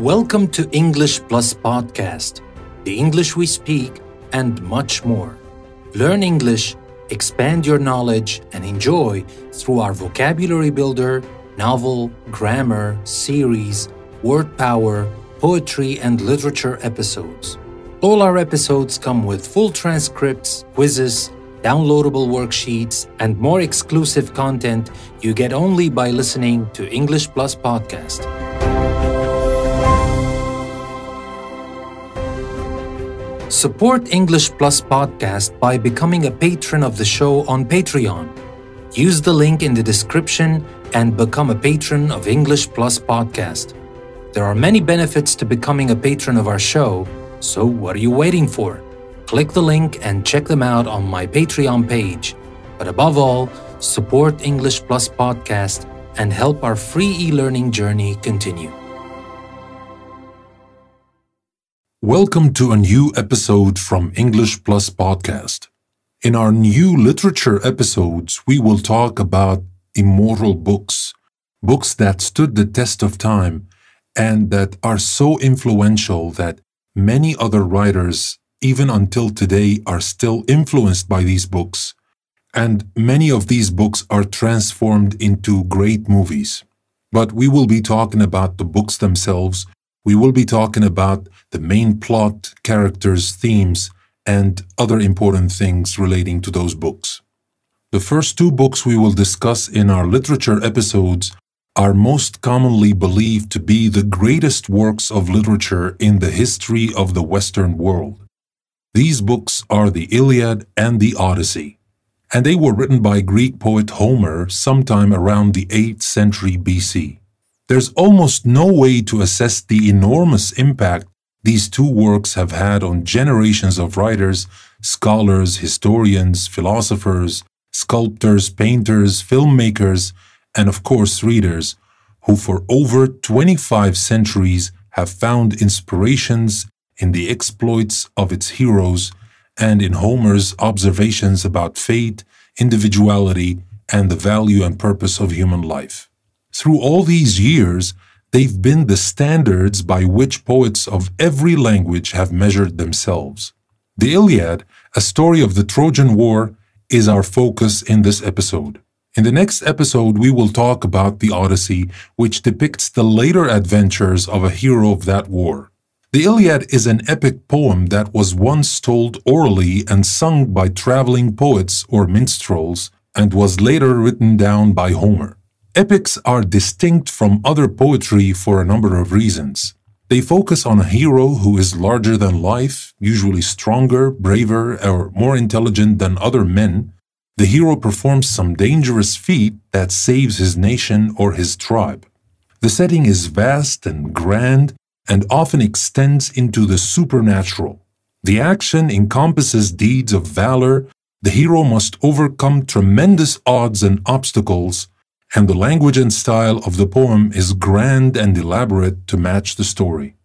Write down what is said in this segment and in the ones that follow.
Welcome to English Plus Podcast, the English we speak, and much more. Learn English, expand your knowledge, and enjoy through our vocabulary builder, novel, grammar, series, word power, poetry, and literature episodes. All our episodes come with full transcripts, quizzes, downloadable worksheets, and more exclusive content you get only by listening to English Plus Podcast. Support English Plus Podcast by becoming a patron of the show on Patreon. Use the link in the description and become a patron of English Plus Podcast. There are many benefits to becoming a patron of our show, so what are you waiting for? Click the link and check them out on my Patreon page. But above all, support English Plus Podcast and help our free e learning journey continue. Welcome to a new episode from English Plus Podcast. In our new literature episodes, we will talk about immortal books, books that stood the test of time and that are so influential that many other writers even until today, are still influenced by these books, and many of these books are transformed into great movies. But we will be talking about the books themselves, we will be talking about the main plot, characters, themes, and other important things relating to those books. The first two books we will discuss in our literature episodes are most commonly believed to be the greatest works of literature in the history of the Western world. These books are the Iliad and the Odyssey, and they were written by Greek poet Homer sometime around the 8th century BC. There's almost no way to assess the enormous impact these two works have had on generations of writers, scholars, historians, philosophers, sculptors, painters, filmmakers, and of course readers, who for over 25 centuries have found inspirations in the exploits of its heroes and in Homer's observations about fate, individuality, and the value and purpose of human life. Through all these years, they've been the standards by which poets of every language have measured themselves. The Iliad, a story of the Trojan War, is our focus in this episode. In the next episode, we will talk about the Odyssey, which depicts the later adventures of a hero of that war. The Iliad is an epic poem that was once told orally and sung by traveling poets or minstrels and was later written down by Homer. Epics are distinct from other poetry for a number of reasons. They focus on a hero who is larger than life, usually stronger, braver, or more intelligent than other men. The hero performs some dangerous feat that saves his nation or his tribe. The setting is vast and grand, and often extends into the supernatural. The action encompasses deeds of valor, the hero must overcome tremendous odds and obstacles, and the language and style of the poem is grand and elaborate to match the story.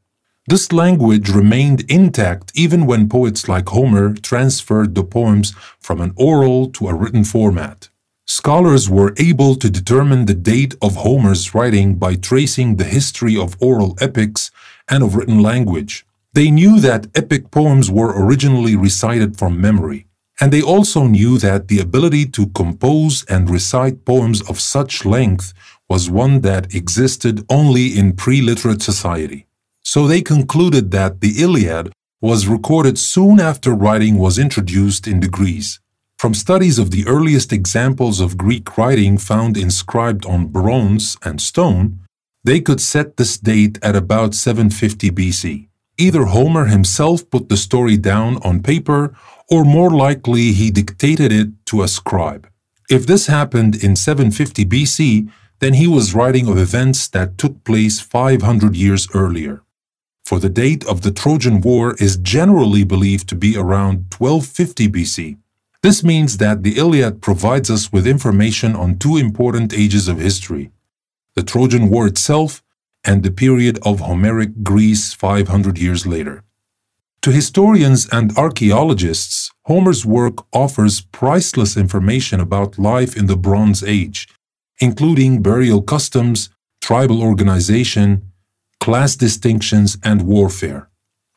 This language remained intact even when poets like Homer transferred the poems from an oral to a written format. Scholars were able to determine the date of Homer's writing by tracing the history of oral epics and of written language. They knew that epic poems were originally recited from memory, and they also knew that the ability to compose and recite poems of such length was one that existed only in pre-literate society. So they concluded that the Iliad was recorded soon after writing was introduced in Greece. From studies of the earliest examples of Greek writing found inscribed on bronze and stone, they could set this date at about 750 BC. Either Homer himself put the story down on paper, or more likely he dictated it to a scribe. If this happened in 750 BC, then he was writing of events that took place 500 years earlier. For the date of the Trojan War is generally believed to be around 1250 BC. This means that the Iliad provides us with information on two important ages of history the Trojan War itself, and the period of Homeric Greece 500 years later. To historians and archaeologists, Homer's work offers priceless information about life in the Bronze Age, including burial customs, tribal organization, class distinctions, and warfare.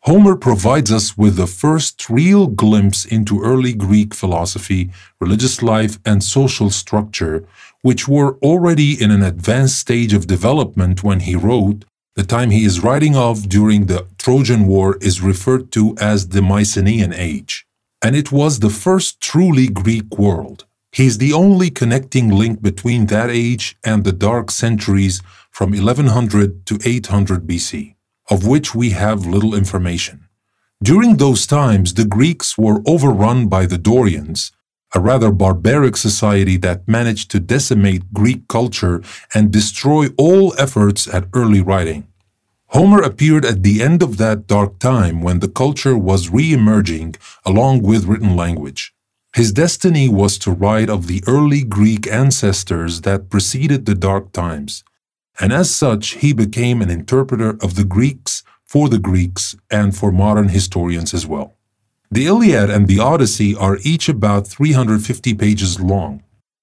Homer provides us with the first real glimpse into early Greek philosophy, religious life, and social structure, which were already in an advanced stage of development when he wrote. The time he is writing of during the Trojan War is referred to as the Mycenaean Age, and it was the first truly Greek world. He is the only connecting link between that age and the dark centuries from 1100 to 800 BC, of which we have little information. During those times, the Greeks were overrun by the Dorians, a rather barbaric society that managed to decimate Greek culture and destroy all efforts at early writing. Homer appeared at the end of that dark time when the culture was re-emerging along with written language. His destiny was to write of the early Greek ancestors that preceded the dark times, and as such he became an interpreter of the Greeks for the Greeks and for modern historians as well. The Iliad and the Odyssey are each about 350 pages long,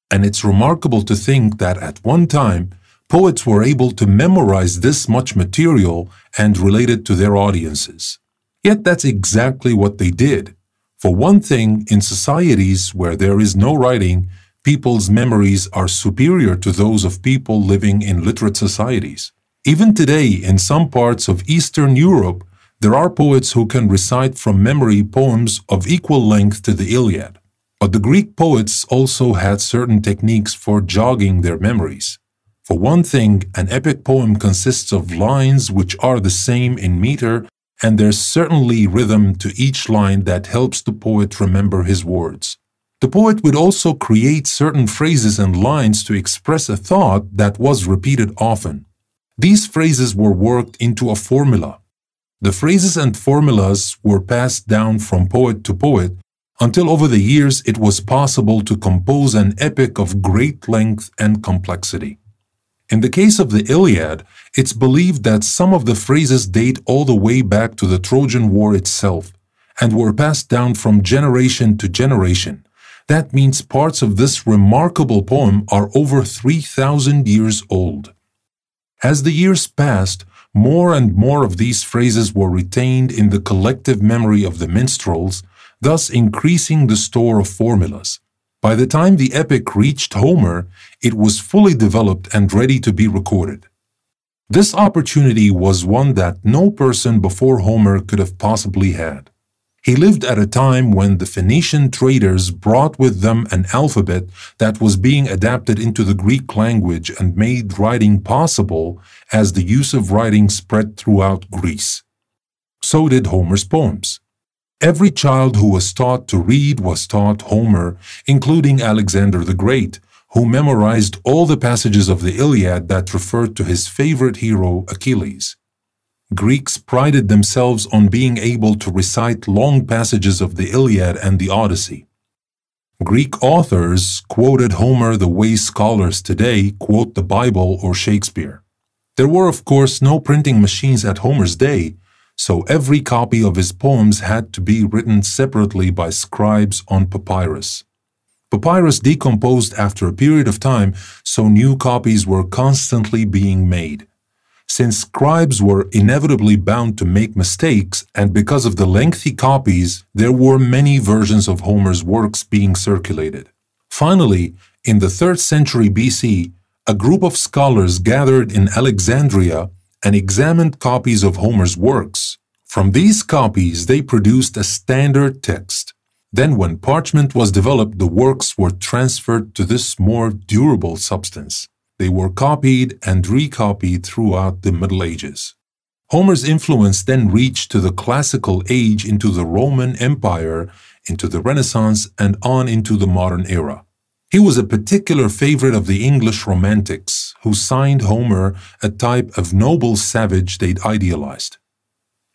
and it's remarkable to think that at one time, poets were able to memorize this much material and relate it to their audiences. Yet that's exactly what they did. For one thing, in societies where there is no writing, people's memories are superior to those of people living in literate societies. Even today, in some parts of Eastern Europe, there are poets who can recite from memory poems of equal length to the Iliad. But the Greek poets also had certain techniques for jogging their memories. For one thing, an epic poem consists of lines which are the same in meter and there's certainly rhythm to each line that helps the poet remember his words. The poet would also create certain phrases and lines to express a thought that was repeated often. These phrases were worked into a formula. The phrases and formulas were passed down from poet to poet until over the years it was possible to compose an epic of great length and complexity. In the case of the Iliad, it's believed that some of the phrases date all the way back to the Trojan War itself and were passed down from generation to generation. That means parts of this remarkable poem are over 3,000 years old. As the years passed, more and more of these phrases were retained in the collective memory of the minstrels, thus increasing the store of formulas. By the time the epic reached Homer, it was fully developed and ready to be recorded. This opportunity was one that no person before Homer could have possibly had. He lived at a time when the Phoenician traders brought with them an alphabet that was being adapted into the Greek language and made writing possible as the use of writing spread throughout Greece. So did Homer's poems. Every child who was taught to read was taught Homer, including Alexander the Great, who memorized all the passages of the Iliad that referred to his favorite hero, Achilles. Greeks prided themselves on being able to recite long passages of the Iliad and the Odyssey. Greek authors quoted Homer the way scholars today quote the Bible or Shakespeare. There were, of course, no printing machines at Homer's day, so every copy of his poems had to be written separately by scribes on papyrus. Papyrus decomposed after a period of time, so new copies were constantly being made. Since scribes were inevitably bound to make mistakes, and because of the lengthy copies, there were many versions of Homer's works being circulated. Finally, in the 3rd century BC, a group of scholars gathered in Alexandria and examined copies of Homer's works. From these copies, they produced a standard text. Then, when parchment was developed, the works were transferred to this more durable substance. They were copied and recopied throughout the Middle Ages. Homer's influence then reached to the classical age into the Roman Empire, into the Renaissance, and on into the modern era. He was a particular favorite of the English Romantics, who signed Homer a type of noble savage they'd idealized.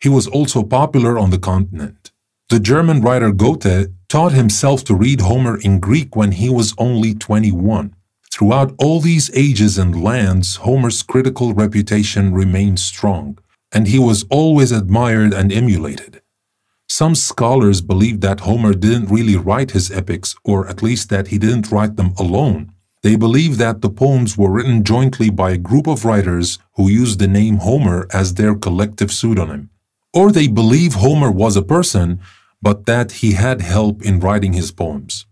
He was also popular on the continent. The German writer Goethe taught himself to read Homer in Greek when he was only 21. Throughout all these ages and lands, Homer's critical reputation remained strong, and he was always admired and emulated. Some scholars believe that Homer didn't really write his epics, or at least that he didn't write them alone, they believe that the poems were written jointly by a group of writers who used the name Homer as their collective pseudonym. Or they believe Homer was a person, but that he had help in writing his poems.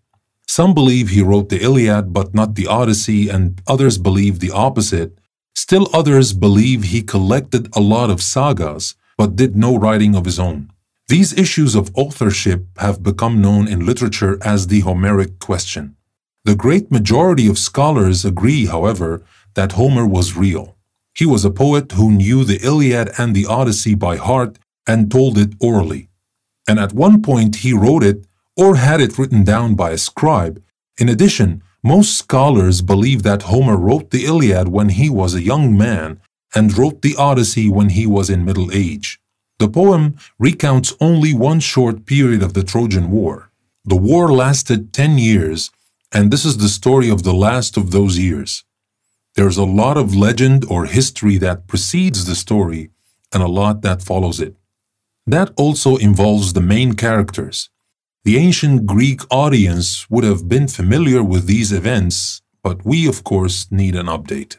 Some believe he wrote the Iliad but not the Odyssey, and others believe the opposite. Still others believe he collected a lot of sagas but did no writing of his own. These issues of authorship have become known in literature as the Homeric question. The great majority of scholars agree, however, that Homer was real. He was a poet who knew the Iliad and the Odyssey by heart and told it orally. And at one point he wrote it or had it written down by a scribe. In addition, most scholars believe that Homer wrote the Iliad when he was a young man and wrote the Odyssey when he was in middle age. The poem recounts only one short period of the Trojan War. The war lasted 10 years, and this is the story of the last of those years. There's a lot of legend or history that precedes the story and a lot that follows it. That also involves the main characters. The ancient Greek audience would have been familiar with these events, but we, of course, need an update.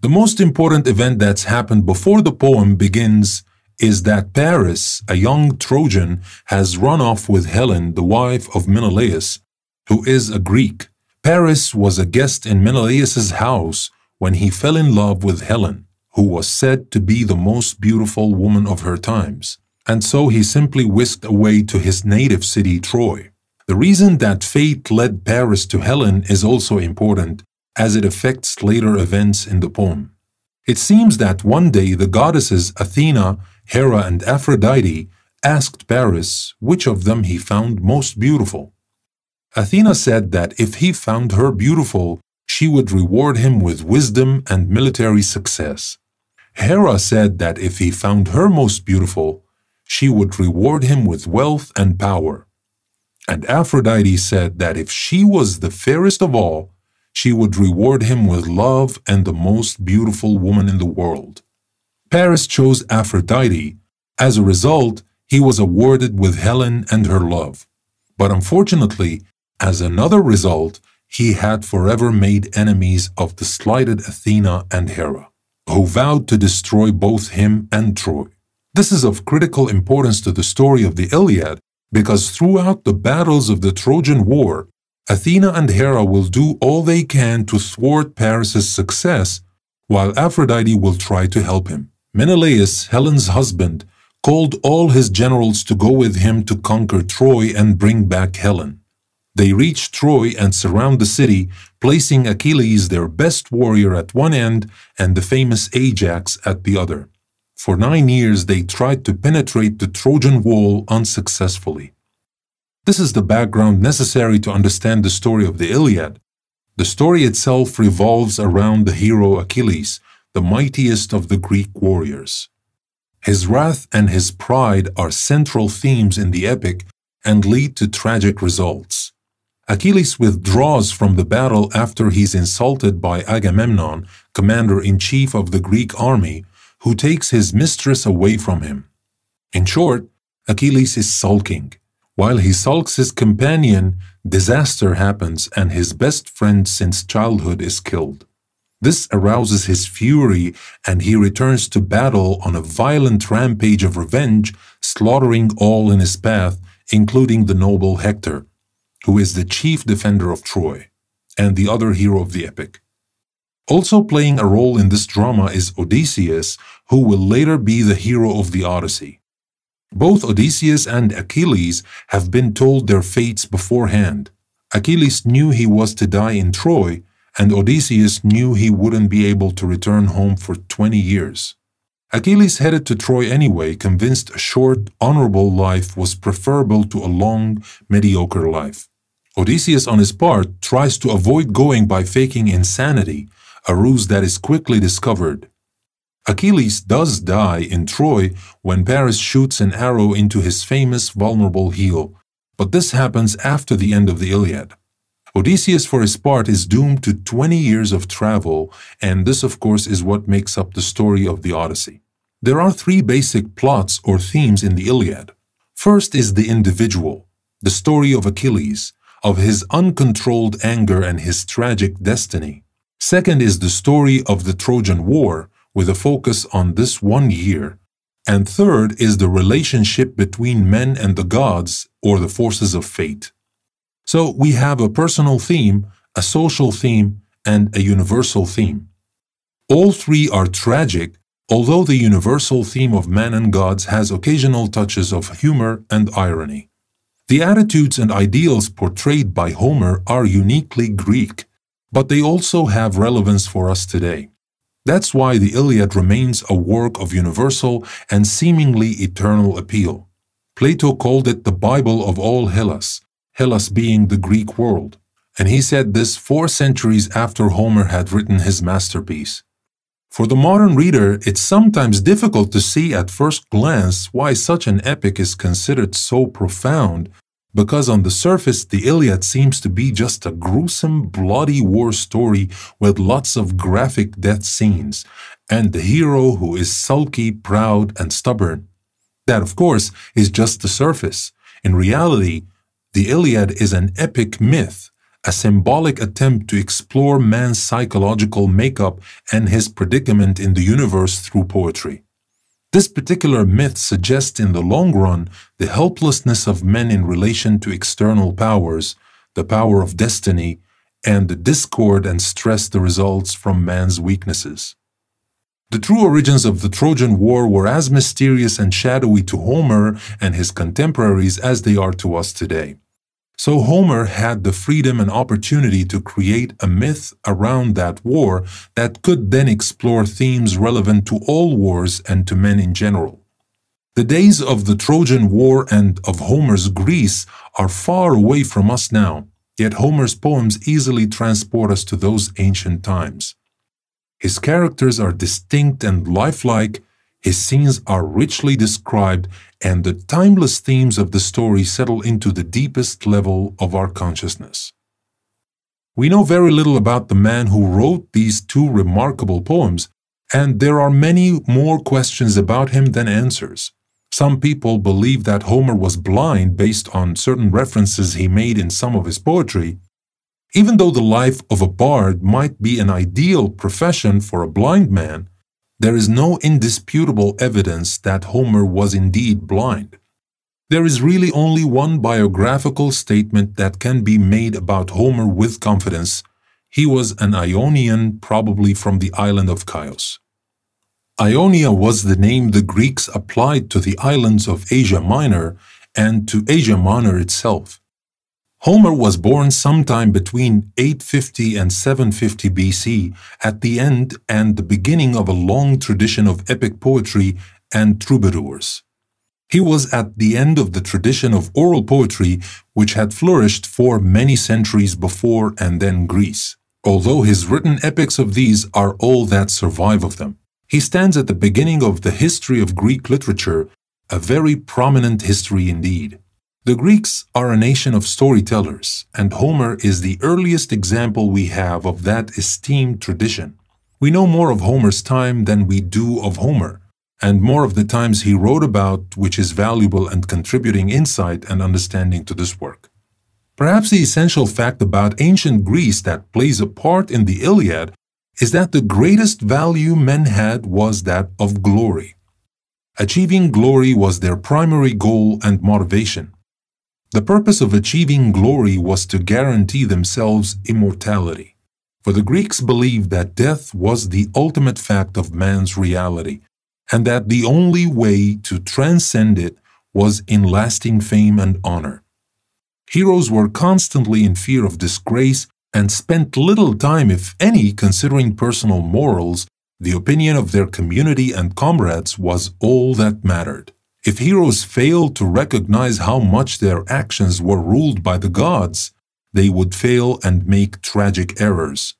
The most important event that's happened before the poem begins is that Paris, a young Trojan, has run off with Helen, the wife of Menelaus, who is a Greek. Paris was a guest in Menelaus's house when he fell in love with Helen, who was said to be the most beautiful woman of her times and so he simply whisked away to his native city, Troy. The reason that fate led Paris to Helen is also important, as it affects later events in the poem. It seems that one day the goddesses Athena, Hera, and Aphrodite asked Paris which of them he found most beautiful. Athena said that if he found her beautiful, she would reward him with wisdom and military success. Hera said that if he found her most beautiful, she would reward him with wealth and power. And Aphrodite said that if she was the fairest of all, she would reward him with love and the most beautiful woman in the world. Paris chose Aphrodite. As a result, he was awarded with Helen and her love. But unfortunately, as another result, he had forever made enemies of the slighted Athena and Hera, who vowed to destroy both him and Troy. This is of critical importance to the story of the Iliad because throughout the battles of the Trojan War, Athena and Hera will do all they can to thwart Paris's success, while Aphrodite will try to help him. Menelaus, Helen's husband, called all his generals to go with him to conquer Troy and bring back Helen. They reach Troy and surround the city, placing Achilles, their best warrior, at one end and the famous Ajax at the other. For nine years, they tried to penetrate the Trojan wall unsuccessfully. This is the background necessary to understand the story of the Iliad. The story itself revolves around the hero Achilles, the mightiest of the Greek warriors. His wrath and his pride are central themes in the epic and lead to tragic results. Achilles withdraws from the battle after he's insulted by Agamemnon, commander in chief of the Greek army, who takes his mistress away from him. In short, Achilles is sulking. While he sulks his companion, disaster happens and his best friend since childhood is killed. This arouses his fury and he returns to battle on a violent rampage of revenge, slaughtering all in his path, including the noble Hector, who is the chief defender of Troy, and the other hero of the epic. Also playing a role in this drama is Odysseus, who will later be the hero of the Odyssey. Both Odysseus and Achilles have been told their fates beforehand. Achilles knew he was to die in Troy, and Odysseus knew he wouldn't be able to return home for 20 years. Achilles headed to Troy anyway, convinced a short, honorable life was preferable to a long, mediocre life. Odysseus, on his part, tries to avoid going by faking insanity, a ruse that is quickly discovered. Achilles does die in Troy when Paris shoots an arrow into his famous vulnerable heel, but this happens after the end of the Iliad. Odysseus, for his part, is doomed to 20 years of travel, and this, of course, is what makes up the story of the Odyssey. There are three basic plots or themes in the Iliad. First is the individual, the story of Achilles, of his uncontrolled anger and his tragic destiny. Second is the story of the Trojan War, with a focus on this one year. And third is the relationship between men and the gods, or the forces of fate. So we have a personal theme, a social theme, and a universal theme. All three are tragic, although the universal theme of man and gods has occasional touches of humor and irony. The attitudes and ideals portrayed by Homer are uniquely Greek, but they also have relevance for us today. That's why the Iliad remains a work of universal and seemingly eternal appeal. Plato called it the Bible of all Hellas, Hellas being the Greek world, and he said this four centuries after Homer had written his masterpiece. For the modern reader, it's sometimes difficult to see at first glance why such an epic is considered so profound, because on the surface, the Iliad seems to be just a gruesome, bloody war story with lots of graphic death scenes, and the hero who is sulky, proud, and stubborn. That, of course, is just the surface. In reality, the Iliad is an epic myth a symbolic attempt to explore man's psychological makeup and his predicament in the universe through poetry. This particular myth suggests in the long run the helplessness of men in relation to external powers, the power of destiny, and the discord and stress that results from man's weaknesses. The true origins of the Trojan War were as mysterious and shadowy to Homer and his contemporaries as they are to us today. So Homer had the freedom and opportunity to create a myth around that war that could then explore themes relevant to all wars and to men in general. The days of the Trojan War and of Homer's Greece are far away from us now, yet Homer's poems easily transport us to those ancient times. His characters are distinct and lifelike, his scenes are richly described, and the timeless themes of the story settle into the deepest level of our consciousness. We know very little about the man who wrote these two remarkable poems, and there are many more questions about him than answers. Some people believe that Homer was blind based on certain references he made in some of his poetry. Even though the life of a bard might be an ideal profession for a blind man, there is no indisputable evidence that Homer was indeed blind. There is really only one biographical statement that can be made about Homer with confidence. He was an Ionian, probably from the island of Chios. Ionia was the name the Greeks applied to the islands of Asia Minor and to Asia Minor itself. Homer was born sometime between 850 and 750 BC at the end and the beginning of a long tradition of epic poetry and troubadours. He was at the end of the tradition of oral poetry which had flourished for many centuries before and then Greece, although his written epics of these are all that survive of them. He stands at the beginning of the history of Greek literature, a very prominent history indeed. The Greeks are a nation of storytellers, and Homer is the earliest example we have of that esteemed tradition. We know more of Homer's time than we do of Homer, and more of the times he wrote about, which is valuable and contributing insight and understanding to this work. Perhaps the essential fact about ancient Greece that plays a part in the Iliad is that the greatest value men had was that of glory. Achieving glory was their primary goal and motivation. The purpose of achieving glory was to guarantee themselves immortality. For the Greeks believed that death was the ultimate fact of man's reality, and that the only way to transcend it was in lasting fame and honor. Heroes were constantly in fear of disgrace and spent little time, if any, considering personal morals. The opinion of their community and comrades was all that mattered. If heroes failed to recognize how much their actions were ruled by the gods, they would fail and make tragic errors.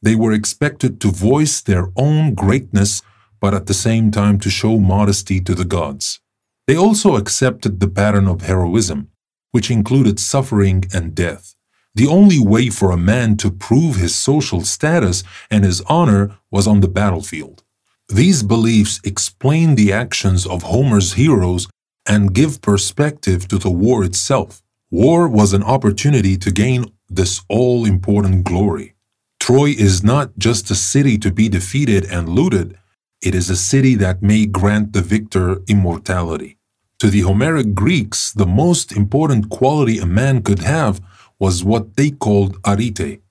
They were expected to voice their own greatness, but at the same time to show modesty to the gods. They also accepted the pattern of heroism, which included suffering and death. The only way for a man to prove his social status and his honor was on the battlefield. These beliefs explain the actions of Homer's heroes and give perspective to the war itself. War was an opportunity to gain this all important glory. Troy is not just a city to be defeated and looted, it is a city that may grant the victor immortality. To the Homeric Greeks, the most important quality a man could have was what they called arete,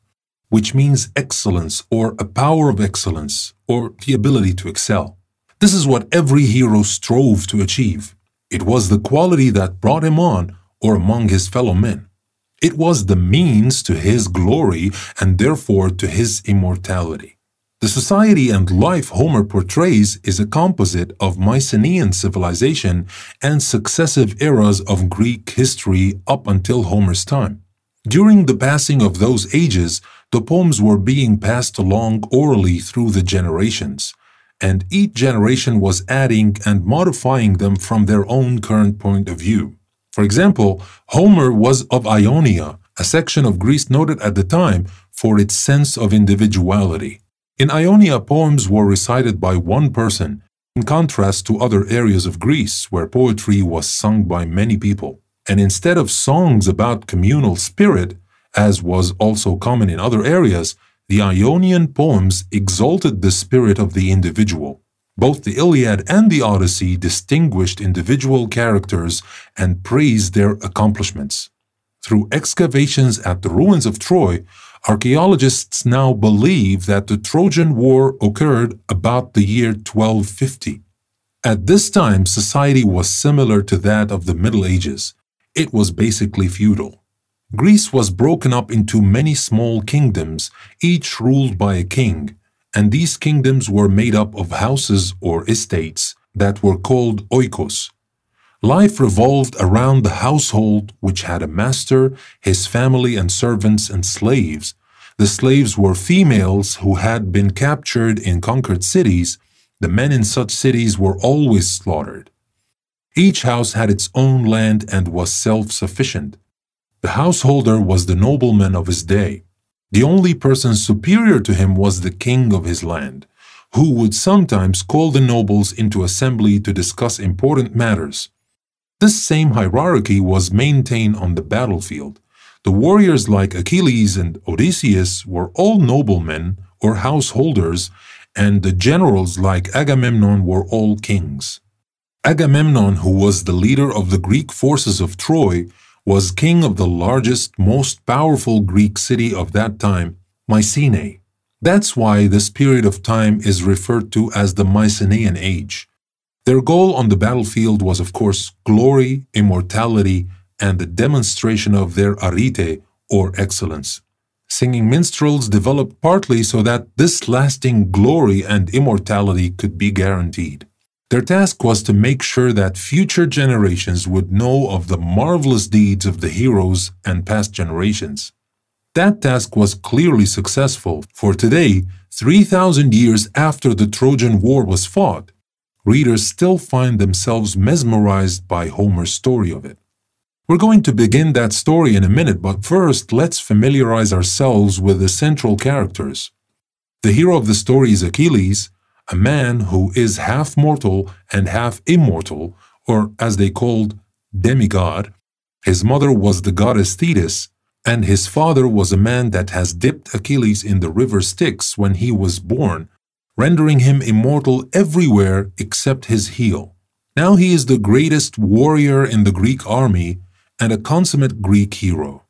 which means excellence or a power of excellence or the ability to excel. This is what every hero strove to achieve. It was the quality that brought him on or among his fellow men. It was the means to his glory and therefore to his immortality. The society and life Homer portrays is a composite of Mycenaean civilization and successive eras of Greek history up until Homer's time. During the passing of those ages, the poems were being passed along orally through the generations, and each generation was adding and modifying them from their own current point of view. For example, Homer was of Ionia, a section of Greece noted at the time for its sense of individuality. In Ionia, poems were recited by one person, in contrast to other areas of Greece where poetry was sung by many people. And instead of songs about communal spirit, as was also common in other areas, the Ionian poems exalted the spirit of the individual. Both the Iliad and the Odyssey distinguished individual characters and praised their accomplishments. Through excavations at the ruins of Troy, Archaeologists now believe that the Trojan War occurred about the year 1250. At this time, society was similar to that of the Middle Ages. It was basically feudal. Greece was broken up into many small kingdoms, each ruled by a king, and these kingdoms were made up of houses or estates that were called oikos. Life revolved around the household, which had a master, his family and servants and slaves. The slaves were females who had been captured in conquered cities. The men in such cities were always slaughtered. Each house had its own land and was self-sufficient. The householder was the nobleman of his day. The only person superior to him was the king of his land, who would sometimes call the nobles into assembly to discuss important matters. This same hierarchy was maintained on the battlefield. The warriors like Achilles and Odysseus were all noblemen or householders, and the generals like Agamemnon were all kings. Agamemnon, who was the leader of the Greek forces of Troy, was king of the largest, most powerful Greek city of that time, Mycenae. That's why this period of time is referred to as the Mycenaean Age. Their goal on the battlefield was, of course, glory, immortality, and the demonstration of their arete, or excellence. Singing minstrels developed partly so that this lasting glory and immortality could be guaranteed. Their task was to make sure that future generations would know of the marvelous deeds of the heroes and past generations. That task was clearly successful, for today, 3,000 years after the Trojan War was fought, readers still find themselves mesmerized by Homer's story of it. We're going to begin that story in a minute, but first let's familiarize ourselves with the central characters. The hero of the story is Achilles, a man who is half mortal and half immortal, or as they called demigod. His mother was the goddess Thetis, and his father was a man that has dipped Achilles in the river Styx when he was born, rendering him immortal everywhere except his heel. Now he is the greatest warrior in the Greek army and a consummate Greek hero.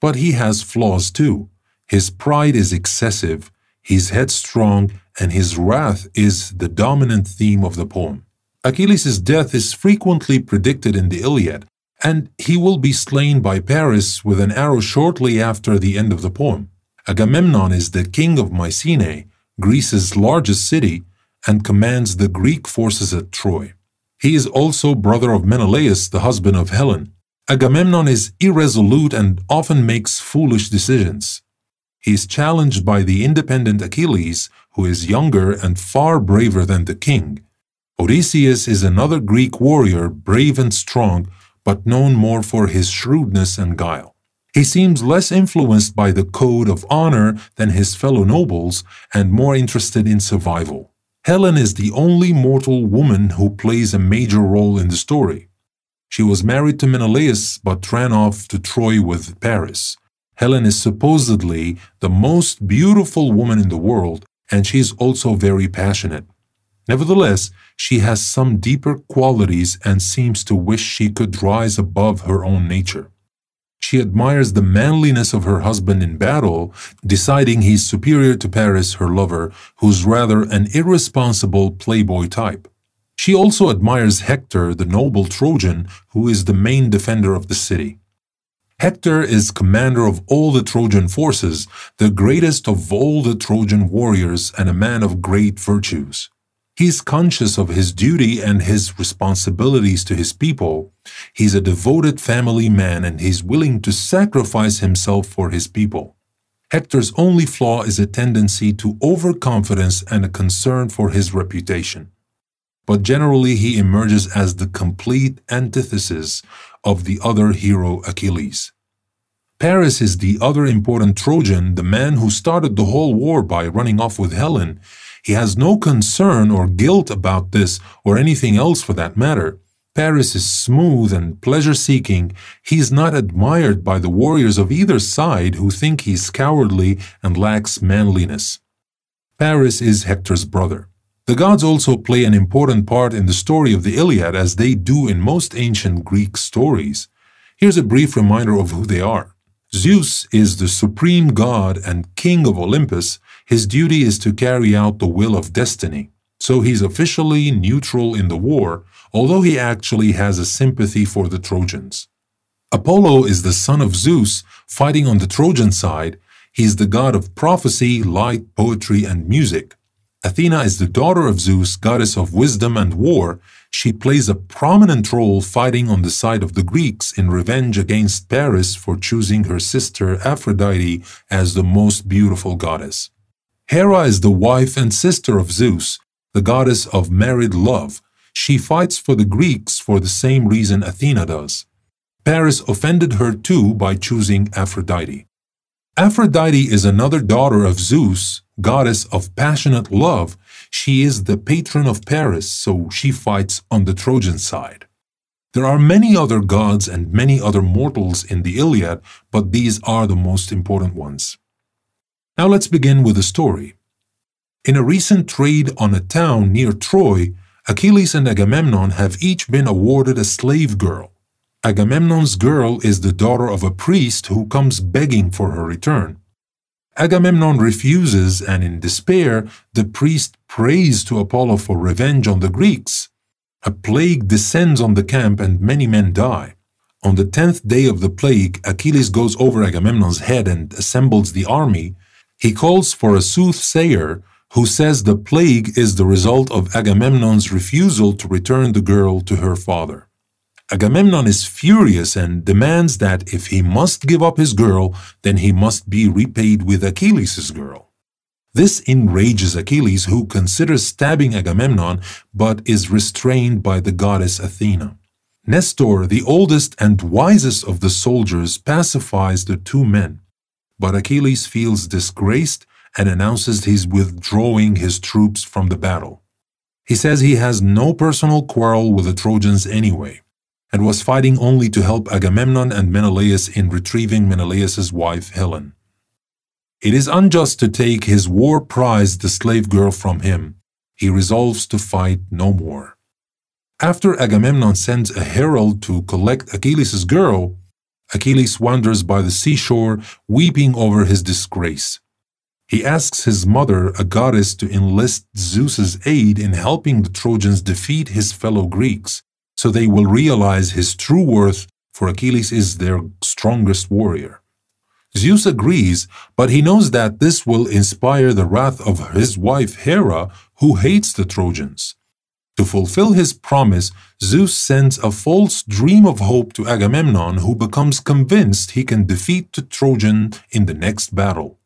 But he has flaws too. His pride is excessive, he's headstrong, and his wrath is the dominant theme of the poem. Achilles' death is frequently predicted in the Iliad, and he will be slain by Paris with an arrow shortly after the end of the poem. Agamemnon is the king of Mycenae, Greece's largest city, and commands the Greek forces at Troy. He is also brother of Menelaus, the husband of Helen. Agamemnon is irresolute and often makes foolish decisions. He is challenged by the independent Achilles, who is younger and far braver than the king. Odysseus is another Greek warrior, brave and strong, but known more for his shrewdness and guile. He seems less influenced by the code of honor than his fellow nobles and more interested in survival. Helen is the only mortal woman who plays a major role in the story. She was married to Menelaus but ran off to Troy with Paris. Helen is supposedly the most beautiful woman in the world, and she is also very passionate. Nevertheless, she has some deeper qualities and seems to wish she could rise above her own nature. She admires the manliness of her husband in battle, deciding he's superior to Paris, her lover, who's rather an irresponsible playboy type. She also admires Hector, the noble Trojan, who is the main defender of the city. Hector is commander of all the Trojan forces, the greatest of all the Trojan warriors, and a man of great virtues. He is conscious of his duty and his responsibilities to his people. He's a devoted family man and he's willing to sacrifice himself for his people. Hector's only flaw is a tendency to overconfidence and a concern for his reputation. But generally, he emerges as the complete antithesis of the other hero Achilles. Paris is the other important Trojan, the man who started the whole war by running off with Helen, he has no concern or guilt about this or anything else for that matter. Paris is smooth and pleasure seeking. He is not admired by the warriors of either side who think he's cowardly and lacks manliness. Paris is Hector's brother. The gods also play an important part in the story of the Iliad as they do in most ancient Greek stories. Here's a brief reminder of who they are. Zeus is the supreme god and king of Olympus. His duty is to carry out the will of destiny. So he's officially neutral in the war, although he actually has a sympathy for the Trojans. Apollo is the son of Zeus, fighting on the Trojan side. He is the god of prophecy, light, poetry, and music. Athena is the daughter of Zeus, goddess of wisdom and war. She plays a prominent role fighting on the side of the Greeks in revenge against Paris for choosing her sister Aphrodite as the most beautiful goddess. Hera is the wife and sister of Zeus, the goddess of married love. She fights for the Greeks for the same reason Athena does. Paris offended her too by choosing Aphrodite. Aphrodite is another daughter of Zeus, goddess of passionate love. She is the patron of Paris, so she fights on the Trojan side. There are many other gods and many other mortals in the Iliad, but these are the most important ones. Now let's begin with the story. In a recent trade on a town near Troy, Achilles and Agamemnon have each been awarded a slave girl. Agamemnon's girl is the daughter of a priest who comes begging for her return. Agamemnon refuses, and in despair, the priest prays to Apollo for revenge on the Greeks. A plague descends on the camp, and many men die. On the tenth day of the plague, Achilles goes over Agamemnon's head and assembles the army. He calls for a soothsayer who says the plague is the result of Agamemnon's refusal to return the girl to her father. Agamemnon is furious and demands that if he must give up his girl, then he must be repaid with Achilles' girl. This enrages Achilles, who considers stabbing Agamemnon but is restrained by the goddess Athena. Nestor, the oldest and wisest of the soldiers, pacifies the two men, but Achilles feels disgraced and announces he's withdrawing his troops from the battle. He says he has no personal quarrel with the Trojans anyway and was fighting only to help Agamemnon and Menelaus in retrieving Menelaus's wife Helen. It is unjust to take his war prize, the slave girl, from him. He resolves to fight no more. After Agamemnon sends a herald to collect Achilles' girl, Achilles wanders by the seashore, weeping over his disgrace. He asks his mother, a goddess, to enlist Zeus's aid in helping the Trojans defeat his fellow Greeks, so they will realize his true worth, for Achilles is their strongest warrior. Zeus agrees, but he knows that this will inspire the wrath of his wife Hera, who hates the Trojans. To fulfill his promise, Zeus sends a false dream of hope to Agamemnon, who becomes convinced he can defeat the Trojan in the next battle.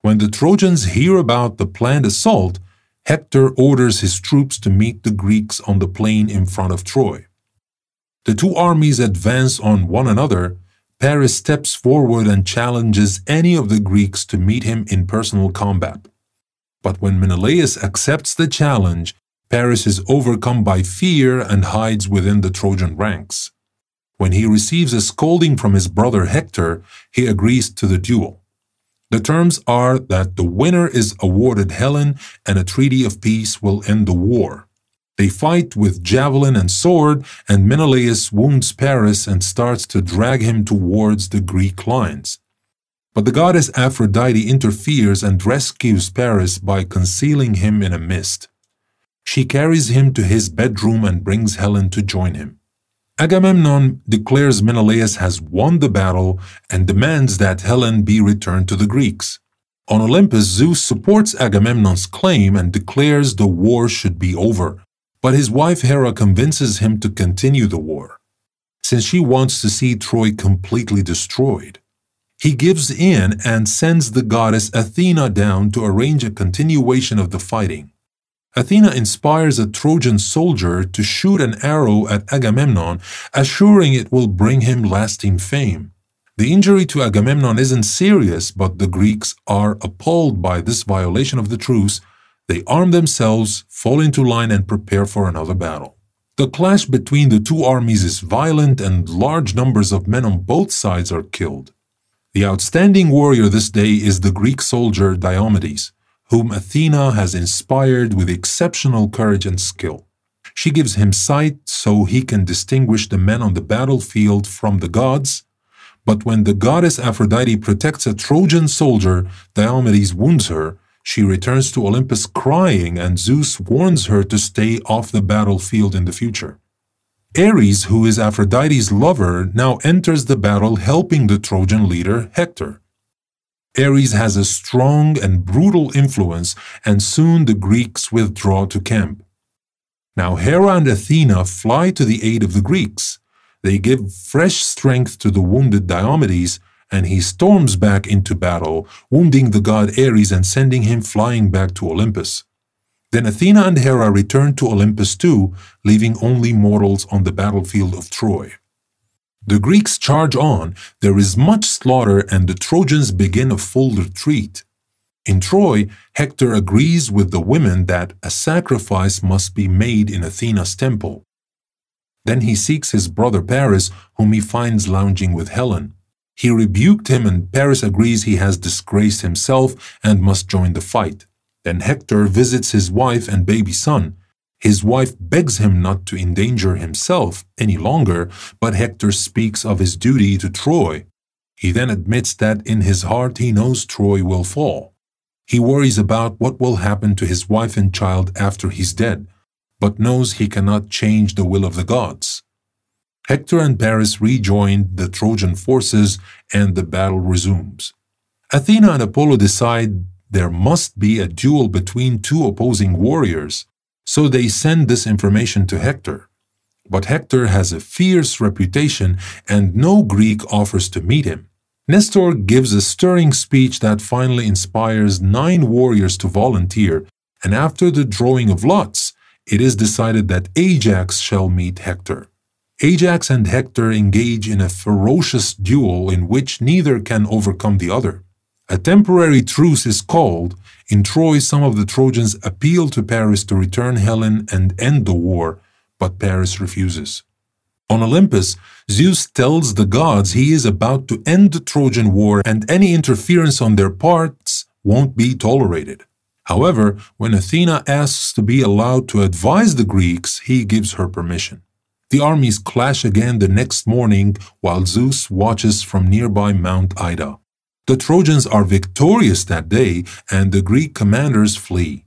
When the Trojans hear about the planned assault, Hector orders his troops to meet the Greeks on the plain in front of Troy. The two armies advance on one another. Paris steps forward and challenges any of the Greeks to meet him in personal combat. But when Menelaus accepts the challenge, Paris is overcome by fear and hides within the Trojan ranks. When he receives a scolding from his brother Hector, he agrees to the duel. The terms are that the winner is awarded Helen and a treaty of peace will end the war. They fight with javelin and sword, and Menelaus wounds Paris and starts to drag him towards the Greek lines. But the goddess Aphrodite interferes and rescues Paris by concealing him in a mist. She carries him to his bedroom and brings Helen to join him. Agamemnon declares Menelaus has won the battle and demands that Helen be returned to the Greeks. On Olympus, Zeus supports Agamemnon's claim and declares the war should be over, but his wife Hera convinces him to continue the war, since she wants to see Troy completely destroyed. He gives in and sends the goddess Athena down to arrange a continuation of the fighting. Athena inspires a Trojan soldier to shoot an arrow at Agamemnon, assuring it will bring him lasting fame. The injury to Agamemnon isn't serious, but the Greeks are appalled by this violation of the truce. They arm themselves, fall into line, and prepare for another battle. The clash between the two armies is violent, and large numbers of men on both sides are killed. The outstanding warrior this day is the Greek soldier Diomedes whom Athena has inspired with exceptional courage and skill. She gives him sight so he can distinguish the men on the battlefield from the gods. But when the goddess Aphrodite protects a Trojan soldier, Diomedes wounds her. She returns to Olympus crying, and Zeus warns her to stay off the battlefield in the future. Ares, who is Aphrodite's lover, now enters the battle helping the Trojan leader Hector. Ares has a strong and brutal influence, and soon the Greeks withdraw to camp. Now Hera and Athena fly to the aid of the Greeks. They give fresh strength to the wounded Diomedes, and he storms back into battle, wounding the god Ares and sending him flying back to Olympus. Then Athena and Hera return to Olympus too, leaving only mortals on the battlefield of Troy. The Greeks charge on, there is much slaughter, and the Trojans begin a full retreat. In Troy, Hector agrees with the women that a sacrifice must be made in Athena's temple. Then he seeks his brother Paris, whom he finds lounging with Helen. He rebuked him, and Paris agrees he has disgraced himself and must join the fight. Then Hector visits his wife and baby son. His wife begs him not to endanger himself any longer, but Hector speaks of his duty to Troy. He then admits that in his heart he knows Troy will fall. He worries about what will happen to his wife and child after he's dead, but knows he cannot change the will of the gods. Hector and Paris rejoin the Trojan forces and the battle resumes. Athena and Apollo decide there must be a duel between two opposing warriors. So they send this information to Hector. But Hector has a fierce reputation and no Greek offers to meet him. Nestor gives a stirring speech that finally inspires nine warriors to volunteer, and after the drawing of lots, it is decided that Ajax shall meet Hector. Ajax and Hector engage in a ferocious duel in which neither can overcome the other. A temporary truce is called. In Troy, some of the Trojans appeal to Paris to return Helen and end the war, but Paris refuses. On Olympus, Zeus tells the gods he is about to end the Trojan War and any interference on their parts won't be tolerated. However, when Athena asks to be allowed to advise the Greeks, he gives her permission. The armies clash again the next morning while Zeus watches from nearby Mount Ida. The Trojans are victorious that day, and the Greek commanders flee.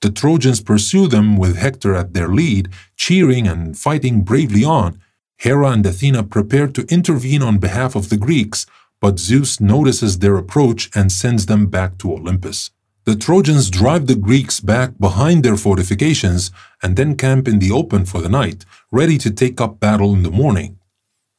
The Trojans pursue them with Hector at their lead, cheering and fighting bravely on. Hera and Athena prepare to intervene on behalf of the Greeks, but Zeus notices their approach and sends them back to Olympus. The Trojans drive the Greeks back behind their fortifications and then camp in the open for the night, ready to take up battle in the morning.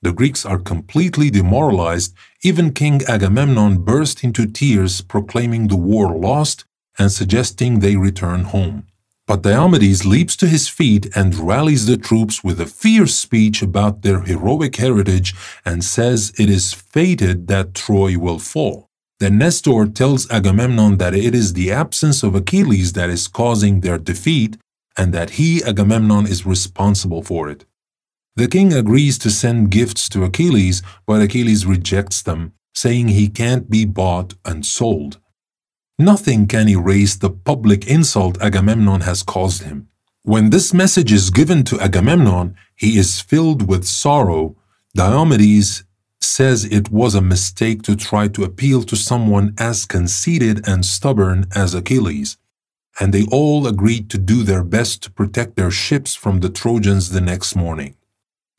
The Greeks are completely demoralized. Even King Agamemnon burst into tears, proclaiming the war lost and suggesting they return home. But Diomedes leaps to his feet and rallies the troops with a fierce speech about their heroic heritage and says it is fated that Troy will fall. Then Nestor tells Agamemnon that it is the absence of Achilles that is causing their defeat and that he, Agamemnon, is responsible for it. The king agrees to send gifts to Achilles, but Achilles rejects them, saying he can't be bought and sold. Nothing can erase the public insult Agamemnon has caused him. When this message is given to Agamemnon, he is filled with sorrow. Diomedes says it was a mistake to try to appeal to someone as conceited and stubborn as Achilles, and they all agreed to do their best to protect their ships from the Trojans the next morning.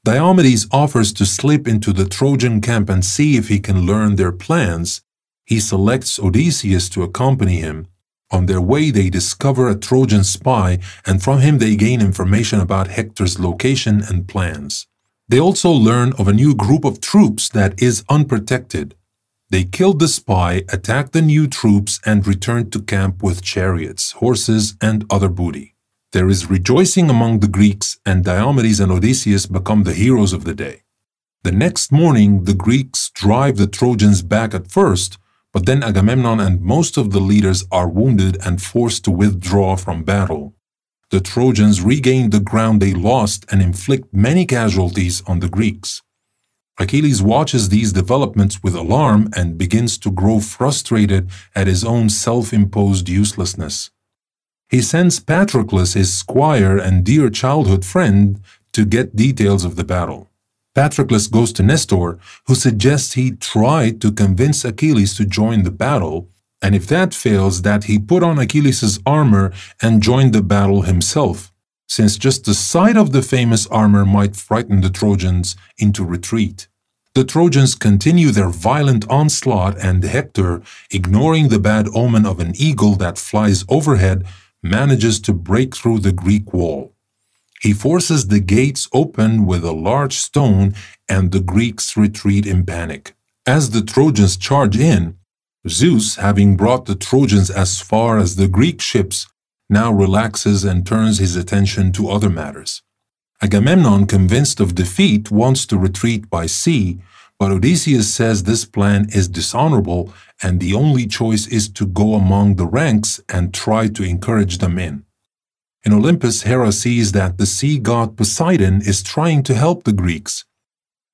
Diomedes offers to slip into the Trojan camp and see if he can learn their plans. He selects Odysseus to accompany him. On their way, they discover a Trojan spy, and from him they gain information about Hector's location and plans. They also learn of a new group of troops that is unprotected. They killed the spy, attacked the new troops, and returned to camp with chariots, horses, and other booty. There is rejoicing among the Greeks, and Diomedes and Odysseus become the heroes of the day. The next morning, the Greeks drive the Trojans back at first, but then Agamemnon and most of the leaders are wounded and forced to withdraw from battle. The Trojans regain the ground they lost and inflict many casualties on the Greeks. Achilles watches these developments with alarm and begins to grow frustrated at his own self imposed uselessness he sends Patroclus, his squire and dear childhood friend, to get details of the battle. Patroclus goes to Nestor, who suggests he try to convince Achilles to join the battle, and if that fails, that he put on Achilles' armor and join the battle himself, since just the sight of the famous armor might frighten the Trojans into retreat. The Trojans continue their violent onslaught, and Hector, ignoring the bad omen of an eagle that flies overhead, manages to break through the Greek wall. He forces the gates open with a large stone, and the Greeks retreat in panic. As the Trojans charge in, Zeus, having brought the Trojans as far as the Greek ships, now relaxes and turns his attention to other matters. Agamemnon, convinced of defeat, wants to retreat by sea, but Odysseus says this plan is dishonorable and the only choice is to go among the ranks and try to encourage them in. In Olympus, Hera sees that the sea god Poseidon is trying to help the Greeks.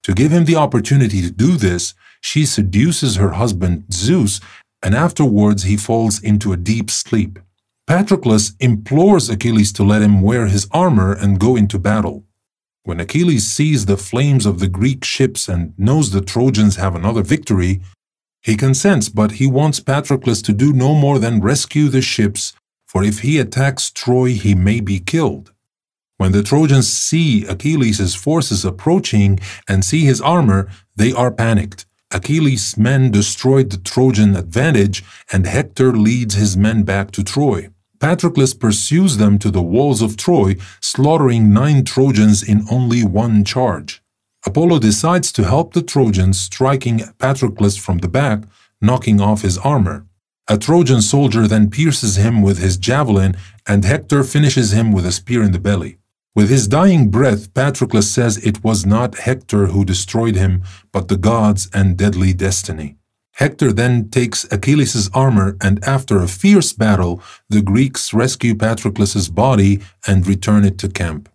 To give him the opportunity to do this, she seduces her husband Zeus, and afterwards he falls into a deep sleep. Patroclus implores Achilles to let him wear his armor and go into battle. When Achilles sees the flames of the Greek ships and knows the Trojans have another victory, he consents, but he wants Patroclus to do no more than rescue the ships, for if he attacks Troy, he may be killed. When the Trojans see Achilles' forces approaching and see his armor, they are panicked. Achilles' men destroyed the Trojan advantage, and Hector leads his men back to Troy. Patroclus pursues them to the walls of Troy, slaughtering nine Trojans in only one charge. Apollo decides to help the Trojans, striking Patroclus from the back, knocking off his armor. A Trojan soldier then pierces him with his javelin, and Hector finishes him with a spear in the belly. With his dying breath, Patroclus says it was not Hector who destroyed him, but the gods and deadly destiny. Hector then takes Achilles' armor, and after a fierce battle, the Greeks rescue Patroclus' body and return it to camp.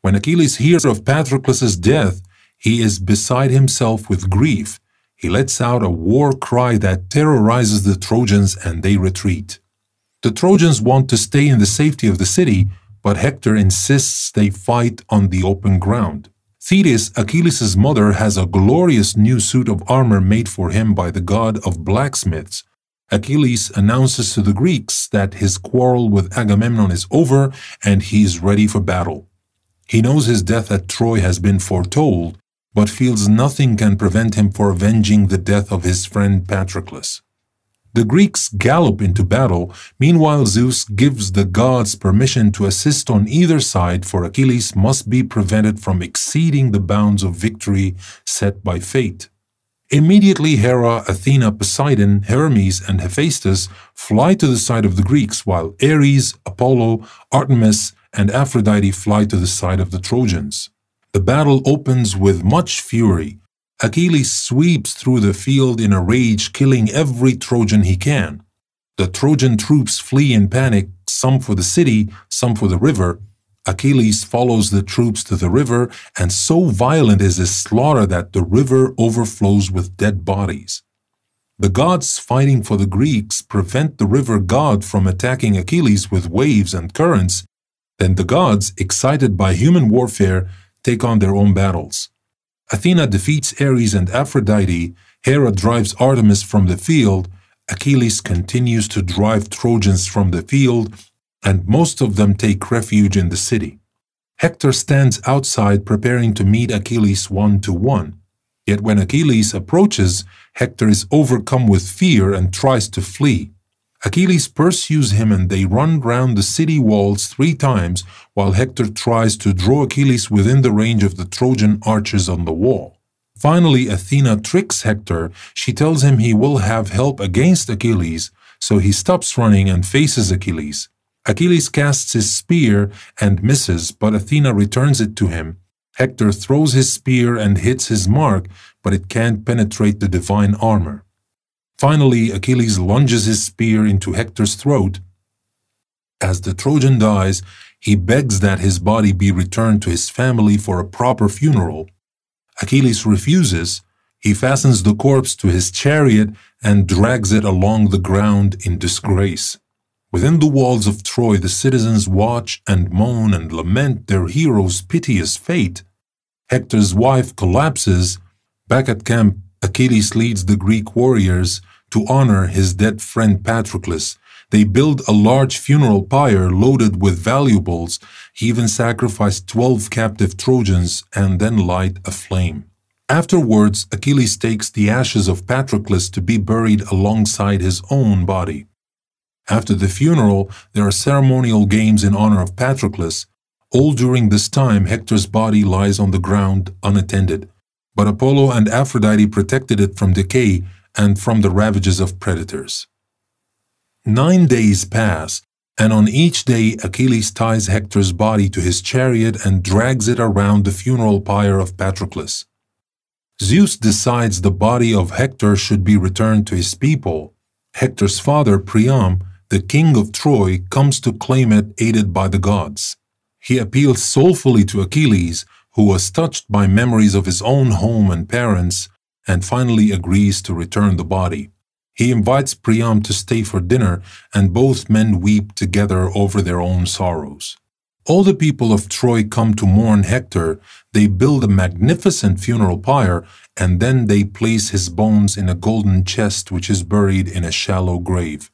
When Achilles hears of Patroclus' death, he is beside himself with grief. He lets out a war cry that terrorizes the Trojans and they retreat. The Trojans want to stay in the safety of the city, but Hector insists they fight on the open ground. Thetis, Achilles' mother, has a glorious new suit of armor made for him by the god of blacksmiths. Achilles announces to the Greeks that his quarrel with Agamemnon is over and he is ready for battle. He knows his death at Troy has been foretold, but feels nothing can prevent him from avenging the death of his friend Patroclus. The Greeks gallop into battle. Meanwhile, Zeus gives the gods permission to assist on either side, for Achilles must be prevented from exceeding the bounds of victory set by fate. Immediately, Hera, Athena, Poseidon, Hermes, and Hephaestus fly to the side of the Greeks, while Ares, Apollo, Artemis, and Aphrodite fly to the side of the Trojans. The battle opens with much fury. Achilles sweeps through the field in a rage, killing every Trojan he can. The Trojan troops flee in panic, some for the city, some for the river. Achilles follows the troops to the river, and so violent is his slaughter that the river overflows with dead bodies. The gods fighting for the Greeks prevent the river god from attacking Achilles with waves and currents. Then the gods, excited by human warfare, take on their own battles. Athena defeats Ares and Aphrodite, Hera drives Artemis from the field, Achilles continues to drive Trojans from the field, and most of them take refuge in the city. Hector stands outside preparing to meet Achilles one to one. Yet when Achilles approaches, Hector is overcome with fear and tries to flee. Achilles pursues him and they run round the city walls three times while Hector tries to draw Achilles within the range of the Trojan archers on the wall. Finally, Athena tricks Hector. She tells him he will have help against Achilles, so he stops running and faces Achilles. Achilles casts his spear and misses, but Athena returns it to him. Hector throws his spear and hits his mark, but it can't penetrate the divine armor. Finally, Achilles lunges his spear into Hector's throat. As the Trojan dies, he begs that his body be returned to his family for a proper funeral. Achilles refuses. He fastens the corpse to his chariot and drags it along the ground in disgrace. Within the walls of Troy, the citizens watch and moan and lament their hero's piteous fate. Hector's wife collapses. Back at camp, Achilles leads the Greek warriors to honor his dead friend Patroclus. They build a large funeral pyre loaded with valuables. He even sacrificed 12 captive Trojans and then light a flame. Afterwards, Achilles takes the ashes of Patroclus to be buried alongside his own body. After the funeral, there are ceremonial games in honor of Patroclus. All during this time, Hector's body lies on the ground unattended, but Apollo and Aphrodite protected it from decay and from the ravages of predators. Nine days pass, and on each day Achilles ties Hector's body to his chariot and drags it around the funeral pyre of Patroclus. Zeus decides the body of Hector should be returned to his people. Hector's father, Priam, the king of Troy comes to claim it aided by the gods. He appeals soulfully to Achilles, who was touched by memories of his own home and parents, and finally agrees to return the body. He invites Priam to stay for dinner, and both men weep together over their own sorrows. All the people of Troy come to mourn Hector. They build a magnificent funeral pyre, and then they place his bones in a golden chest which is buried in a shallow grave.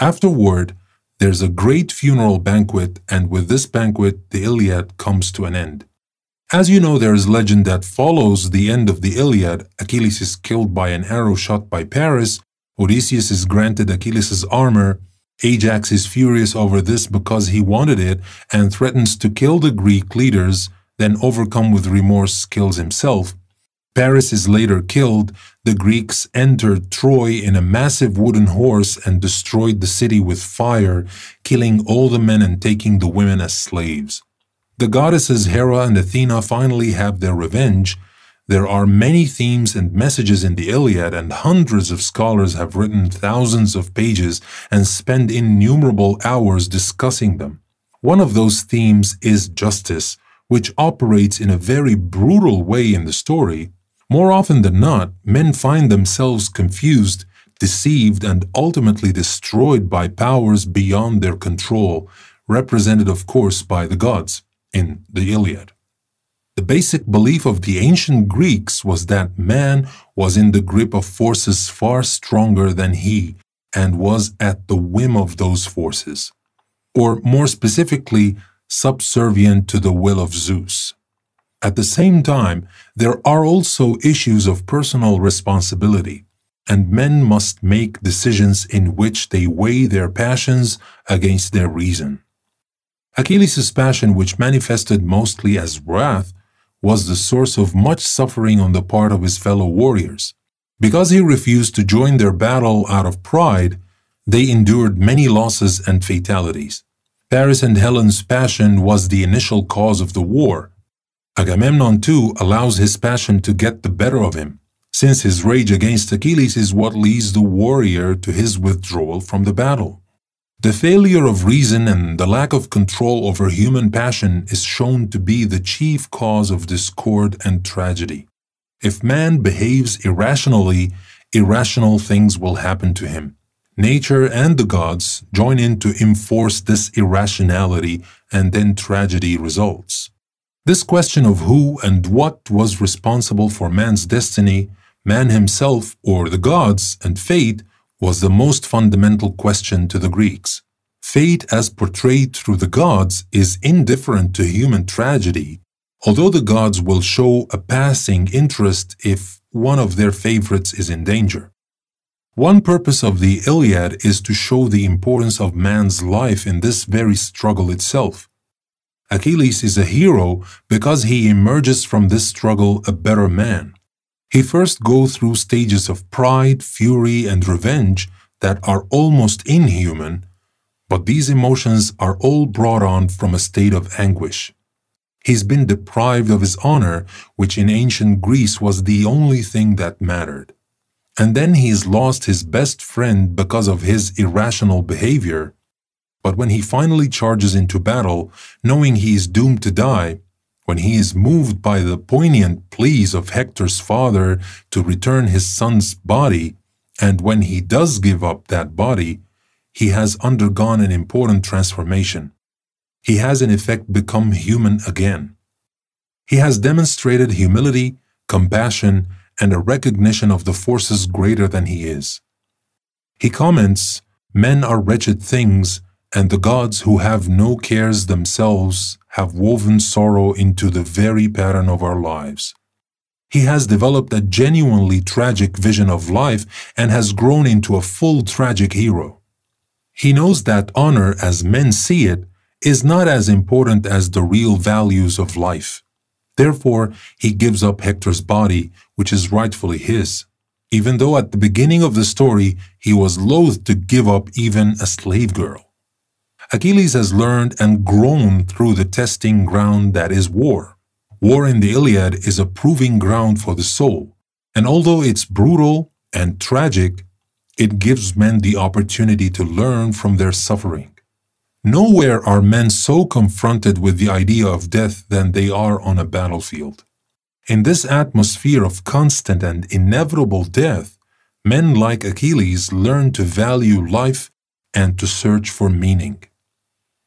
Afterward, there's a great funeral banquet, and with this banquet, the Iliad comes to an end. As you know, there is legend that follows the end of the Iliad. Achilles is killed by an arrow shot by Paris. Odysseus is granted Achilles' armor. Ajax is furious over this because he wanted it and threatens to kill the Greek leaders, then overcome with remorse kills himself. Paris is later killed, the Greeks entered Troy in a massive wooden horse and destroyed the city with fire, killing all the men and taking the women as slaves. The goddesses Hera and Athena finally have their revenge. There are many themes and messages in the Iliad, and hundreds of scholars have written thousands of pages and spend innumerable hours discussing them. One of those themes is justice, which operates in a very brutal way in the story, more often than not, men find themselves confused, deceived, and ultimately destroyed by powers beyond their control, represented, of course, by the gods in the Iliad. The basic belief of the ancient Greeks was that man was in the grip of forces far stronger than he and was at the whim of those forces, or more specifically, subservient to the will of Zeus. At the same time, there are also issues of personal responsibility, and men must make decisions in which they weigh their passions against their reason. Achilles' passion, which manifested mostly as wrath, was the source of much suffering on the part of his fellow warriors. Because he refused to join their battle out of pride, they endured many losses and fatalities. Paris and Helen's passion was the initial cause of the war, Agamemnon too allows his passion to get the better of him, since his rage against Achilles is what leads the warrior to his withdrawal from the battle. The failure of reason and the lack of control over human passion is shown to be the chief cause of discord and tragedy. If man behaves irrationally, irrational things will happen to him. Nature and the gods join in to enforce this irrationality, and then tragedy results. This question of who and what was responsible for man's destiny, man himself or the gods and fate, was the most fundamental question to the Greeks. Fate, as portrayed through the gods, is indifferent to human tragedy, although the gods will show a passing interest if one of their favorites is in danger. One purpose of the Iliad is to show the importance of man's life in this very struggle itself. Achilles is a hero because he emerges from this struggle a better man. He first goes through stages of pride, fury, and revenge that are almost inhuman, but these emotions are all brought on from a state of anguish. He's been deprived of his honor, which in ancient Greece was the only thing that mattered. And then he's lost his best friend because of his irrational behavior, but when he finally charges into battle, knowing he is doomed to die, when he is moved by the poignant pleas of Hector's father to return his son's body, and when he does give up that body, he has undergone an important transformation. He has in effect become human again. He has demonstrated humility, compassion, and a recognition of the forces greater than he is. He comments, Men are wretched things, and the gods who have no cares themselves have woven sorrow into the very pattern of our lives. He has developed a genuinely tragic vision of life and has grown into a full tragic hero. He knows that honor, as men see it, is not as important as the real values of life. Therefore, he gives up Hector's body, which is rightfully his, even though at the beginning of the story he was loath to give up even a slave girl. Achilles has learned and grown through the testing ground that is war. War in the Iliad is a proving ground for the soul, and although it's brutal and tragic, it gives men the opportunity to learn from their suffering. Nowhere are men so confronted with the idea of death than they are on a battlefield. In this atmosphere of constant and inevitable death, men like Achilles learn to value life and to search for meaning.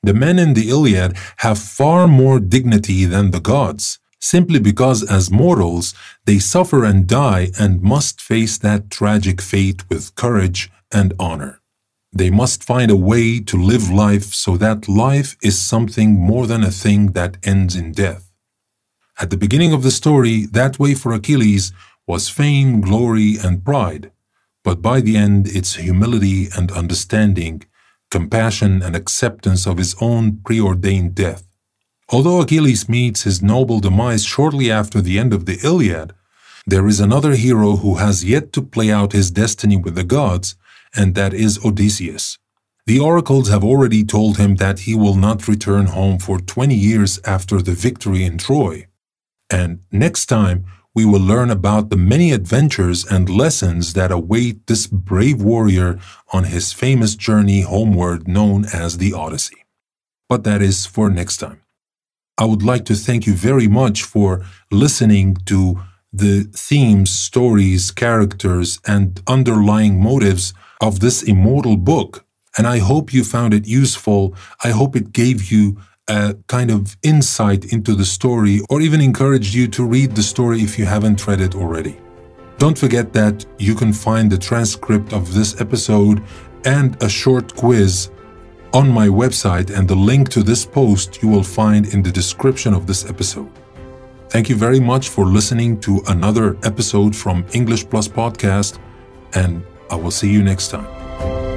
The men in the Iliad have far more dignity than the gods, simply because as mortals they suffer and die and must face that tragic fate with courage and honor. They must find a way to live life so that life is something more than a thing that ends in death. At the beginning of the story, that way for Achilles was fame, glory, and pride, but by the end it's humility and understanding compassion, and acceptance of his own preordained death. Although Achilles meets his noble demise shortly after the end of the Iliad, there is another hero who has yet to play out his destiny with the gods, and that is Odysseus. The oracles have already told him that he will not return home for 20 years after the victory in Troy. And next time, we will learn about the many adventures and lessons that await this brave warrior on his famous journey homeward known as the Odyssey. But that is for next time. I would like to thank you very much for listening to the themes, stories, characters, and underlying motives of this immortal book. And I hope you found it useful. I hope it gave you a kind of insight into the story or even encouraged you to read the story if you haven't read it already. Don't forget that you can find the transcript of this episode and a short quiz on my website, and the link to this post you will find in the description of this episode. Thank you very much for listening to another episode from English Plus Podcast, and I will see you next time.